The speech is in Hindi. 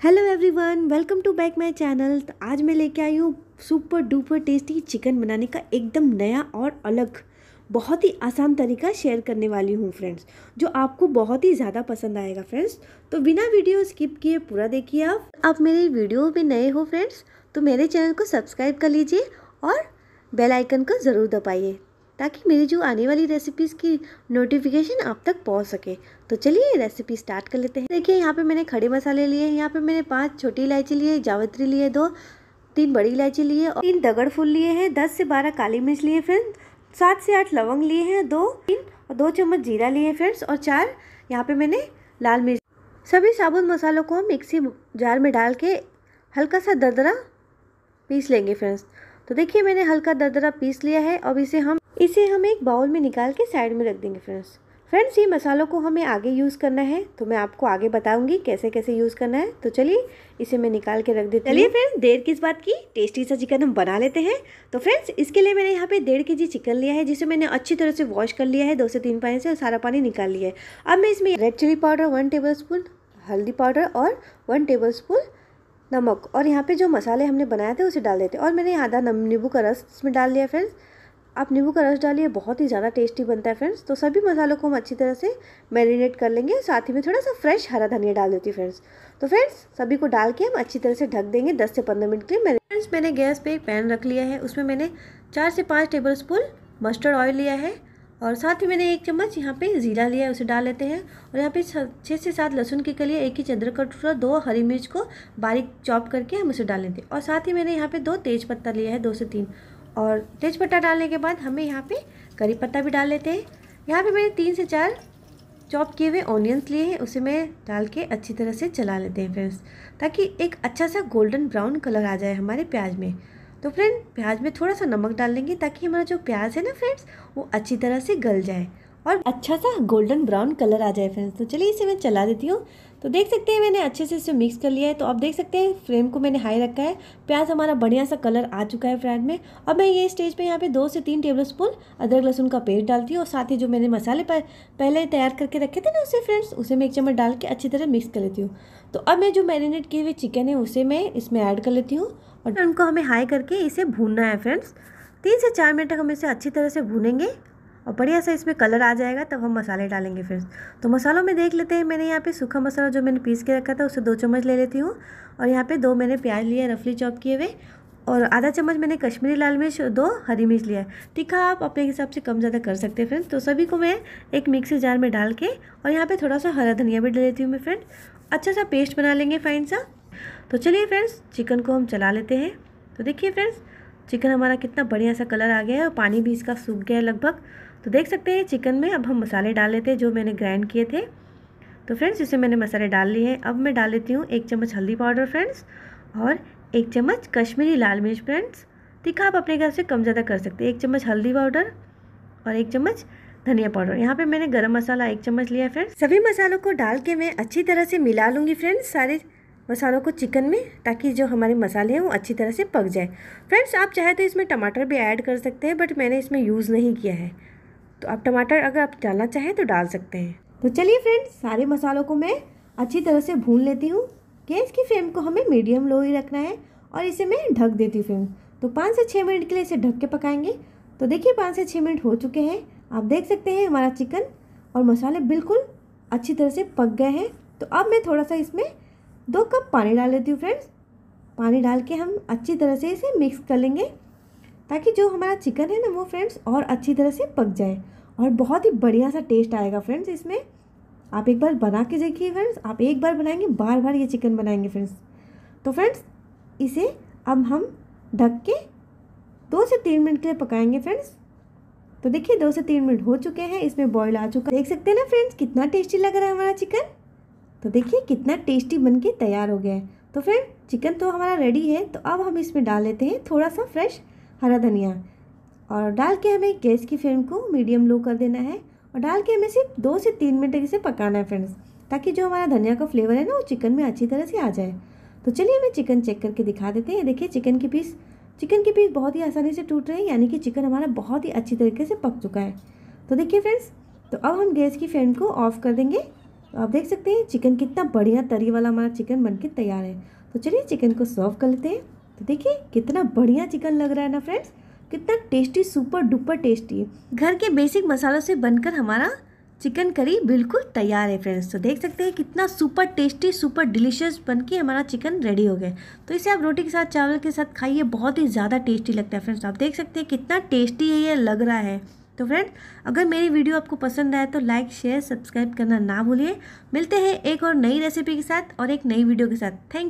Hello everyone welcome to back my channel आज मैं लेके आई हूँ सुपर डुपर टेस्टी चिकन बनाने का एकदम नया और अलग, बहुत ही आसान तरीका शेयर करने वाली हूँ फ्रेंड्स जो आपको बहुत ही ज़्यादा पसंद आएगा फ्रेंड्स तो बिना वीडियो स्किप किए पूरा देखिए आप। आप मेरे वीडियो में नए हो फ्रेंड्स तो मेरे चैनल को सब्सक्राइब कर लीजिए और बेल आइकन को ज़रूर दबाइए। ताकि मेरी जो आने वाली रेसिपीज़ की नोटिफिकेशन आप तक पहुँच सके। तो चलिए रेसिपी स्टार्ट कर लेते हैं। देखिए, यहाँ पे मैंने खड़े मसाले लिए हैं। यहाँ पे मैंने पाँच छोटी इलायची लिए, जावत्री लिए दो, तीन बड़ी इलायची लिए और तीन दगड़ फूल लिए हैं, दस से बारह काली मिर्च लिए फ्रेंड्स, सात से आठ लवंग लिए हैं, दो तीन और दो चम्मच जीरा लिए फ्रेंड्स और चार यहाँ पे मैंने लाल मिर्च। सभी साबुत मसालों को मिक्सी जार में डाल के हल्का सा दरदरा पीस लेंगे फ्रेंड्स। तो देखिए, मैंने हल्का दरदरा पीस लिया है। अब इसे हम इसे हम एक बाउल में निकाल के साइड में रख देंगे फ्रेंड्स। फ्रेंड्स, ये मसालों को हमें आगे यूज़ करना है तो मैं आपको आगे बताऊँगी कैसे कैसे यूज़ करना है। तो चलिए, इसे मैं निकाल के रख देती चलिए फ्रेंड्स, देर किस बात की? टेस्टी सा चिकन हम बना लेते हैं। तो फ्रेंड्स, इसके लिए मैंने यहाँ पे डेढ़ के जी चिकन लिया है, जिसे मैंने अच्छी तरह से वॉश कर लिया है, दो से तीन पानी से, और सारा पानी निकाल लिया है। अब मैं इसमें red chilli powder, one tablespoon हल्दी पाउडर और वन टेबल स्पून नमक, और यहाँ पे जो मसाले हमने बनाए थे, उसे डाल देते और मैंने आधा नींबू का रस इसमें डाल लिया फ्रेंड्स। आप नींबू का रस डालिए बहुत ही ज़्यादा टेस्टी बनता है फ्रेंड्स तो सभी मसालों को हम अच्छी तरह से मैरिनेट कर लेंगे। साथ ही में थोड़ा सा फ्रेश हरा धनिया डाल देती हूँ फ्रेंड्स तो फ्रेंड्स सभी को डाल के हम अच्छी तरह से ढक देंगे दस से पंद्रह मिनट के लिए। मैंने फ्रेंड्स मैंने गैस पर एक पैन रख लिया है। उसमें मैंने चार से पाँच टेबल स्पून मस्टर्ड ऑयल लिया है। और साथ ही मैंने एक चम्मच यहाँ पे ज़ीरा लिया है, उसे डाल लेते हैं। और यहाँ पे छः से सात लहसुन के कलिए एक ही अदरक का टुकड़ा दो हरी मिर्च को बारीक चॉप करके हम उसे डाल लेते हैं और साथ ही मैंने यहाँ पे दो तेज पत्ता लिया है, दो से तीन। और तेज पत्ता डालने के बाद हमें यहाँ पे करी पत्ता भी डाल लेते हैं। यहाँ पे मैंने तीन से चार चॉप किए हुए ऑनियंस लिए हैं, उसे मैं डाल के अच्छी तरह से चला लेते हैं फ्रेंड्स, ताकि एक अच्छा सा गोल्डन ब्राउन कलर आ जाए हमारे प्याज में। तो फ्रेंड, प्याज में थोड़ा सा नमक डाल लेंगे, ताकि हमारा जो प्याज है ना फ्रेंड्स, वो अच्छी तरह से गल जाए। और अच्छा सा गोल्डन ब्राउन कलर आ जाए फ्रेंड्स तो चलिए इसे मैं चला देती हूँ। तो देख सकते हैं मैंने अच्छे से इसे मिक्स कर लिया है। तो अब देख सकते हैं फ्लेम को मैंने हाई रखा है। प्याज हमारा बढ़िया सा कलर आ चुका है फ्राइड में। अब मैं ये स्टेज पे यहाँ पे दो से तीन टेबल स्पून अदरक, लहसुन का पेस्ट डालती हूँ। और साथ ही जो मैंने मसाले पर पहले तैयार करके रखे थे ना उसे फ्रेंड्स उसे मैं एक चम्मच डाल के अच्छी तरह मिक्स कर लेती हूँ। तो अब मैं जो मैरिनेट किए हुए चिकन है उसे मैं इसमें ऐड कर लेती हूँ। और उनको हमें हाई करके इसे भूनना है फ्रेंड्स तीन से चार मिनट तक हम इसे अच्छी तरह से भूनेंगे। और बढ़िया सा इसमें कलर आ जाएगा, तब हम मसाले डालेंगे फिर। तो मसालों में देख लेते हैं, मैंने यहाँ पे सूखा मसाला जो मैंने पीस के रखा था उसे दो चम्मच ले लेती हूँ। और यहाँ पे दो मैंने प्याज लिया रफली चॉप किए हुए। और आधा चम्मच मैंने कश्मीरी लाल मिर्च दो हरी मिर्च लिया है। तीखा आप अपने हिसाब से कम ज़्यादा कर सकते हैं फ्रेंड्स तो सभी को मैं एक मिक्सी जार में डाल के और यहाँ पर थोड़ा सा हरा धनिया भी डाल लेती हूँ मैं फ्रेंड अच्छा सा पेस्ट बना लेंगे फाइन सा। तो चलिए फ्रेंड्स चिकन को हम चला लेते हैं। तो देखिए फ्रेंड्स चिकन हमारा कितना बढ़िया सा कलर आ गया है और पानी भी इसका सूख गया है लगभग। तो देख सकते हैं, चिकन में अब हम मसाले डाल लेते हैं जो मैंने ग्राइंड किए थे। तो फ्रेंड्स इसे मैंने मसाले डाल लिए हैं, अब मैं डाल लेती हूँ एक चम्मच हल्दी पाउडर, फ्रेंड्स, और एक चम्मच कश्मीरी लाल मिर्च, फ्रेंड्स। तीखा आप अपने घर से कम ज़्यादा कर सकते हैं। एक चम्मच हल्दी पाउडर और एक चम्मच धनिया पाउडर। यहाँ पे मैंने गरम मसाला एक चम्मच लिया फ्रेंड्स। सभी मसालों को डाल के मैं अच्छी तरह से मिला लूँगी, फ्रेंड्स, सारे मसालों को चिकन में, ताकि जो हमारे मसाले हैं वो अच्छी तरह से पक जाए। फ्रेंड्स, आप चाहे तो इसमें टमाटर भी ऐड कर सकते हैं, बट मैंने इसमें यूज़ नहीं किया है। तो आप टमाटर अगर आप डालना चाहें तो डाल सकते हैं। तो चलिए फ्रेंड्स सारे मसालों को मैं अच्छी तरह से भून लेती हूँ। गैस की फ्लेम को हमें मीडियम लो ही रखना है और इसे मैं ढक देती हूँ फ्रेंड तो पाँच से छः मिनट के लिए इसे ढक के पकाएँगे। तो देखिए पाँच से छः मिनट हो चुके हैं। आप देख सकते हैं हमारा चिकन और मसाले बिल्कुल अच्छी तरह से पक गए हैं। तो अब मैं थोड़ा सा इसमें दो कप पानी डाल लेती हूँ फ्रेंड्स पानी डाल के हम अच्छी तरह से इसे मिक्स कर लेंगे। ताकि जो हमारा चिकन है ना वो फ्रेंड्स और अच्छी तरह से पक जाए। और बहुत ही बढ़िया सा टेस्ट आएगा फ्रेंड्स इसमें। आप एक बार बना के देखिए फ्रेंड्स आप एक बार बनाएँगे बार बार ये चिकन बनाएँगे फ्रेंड्स तो फ्रेंड्स इसे अब हम ढक के दो से तीन मिनट के लिए पकाएँगे फ्रेंड्स तो देखिए, दो से तीन मिनट हो चुके हैं, इसमें बॉयल आ चुका है। देख सकते हैं ना फ्रेंड्स कितना टेस्टी लग रहा है हमारा चिकन तो देखिए, कितना टेस्टी बन के तैयार हो गया है। तो फ्रेंड चिकन तो हमारा रेडी है। तो अब हम इसमें डाल लेते हैं थोड़ा सा फ्रेश हरा धनिया। और डाल के हमें गैस की फ्लेम को मीडियम लो कर देना है और डाल के हमें सिर्फ़ दो से तीन मिनट इसे पकाना है फ्रेंड्स, ताकि जो हमारा धनिया का फ्लेवर है ना, वो चिकन में अच्छी तरह से आ जाए। तो चलिए हमें चिकन चेक करके दिखा देते हैं। देखिए चिकन के पीस, चिकन के पीस बहुत ही आसानी से टूट रहे हैं, यानी कि चिकन हमारा बहुत ही अच्छी तरीके से पक चुका है। तो देखिए फ्रेंड्स तो अब हम गैस की फ्लेम को ऑफ़ कर देंगे। तो आप देख सकते हैं चिकन कितना बढ़िया तरी वाला हमारा चिकन बन के तैयार है। तो चलिए चिकन को सर्व कर लेते हैं। तो देखिए, कितना बढ़िया चिकन लग रहा है ना फ्रेंड्स कितना टेस्टी सुपर डुपर टेस्टी है। घर के बेसिक मसालों से बनकर हमारा चिकन करी बिल्कुल तैयार है फ्रेंड्स तो देख सकते हैं कितना सुपर टेस्टी सुपर डिलीशियस बन के हमारा चिकन रेडी हो गया। तो इसे आप रोटी के साथ, चावल के साथ खाइए, बहुत ही ज़्यादा टेस्टी लगता है फ्रेंड्स आप देख सकते हैं कितना टेस्टी है ये लग रहा है। तो फ्रेंड अगर मेरी वीडियो आपको पसंद आए तो लाइक शेयर सब्सक्राइब करना ना भूलिए। मिलते हैं एक और नई रेसिपी के साथ और एक नई वीडियो के साथ। थैंक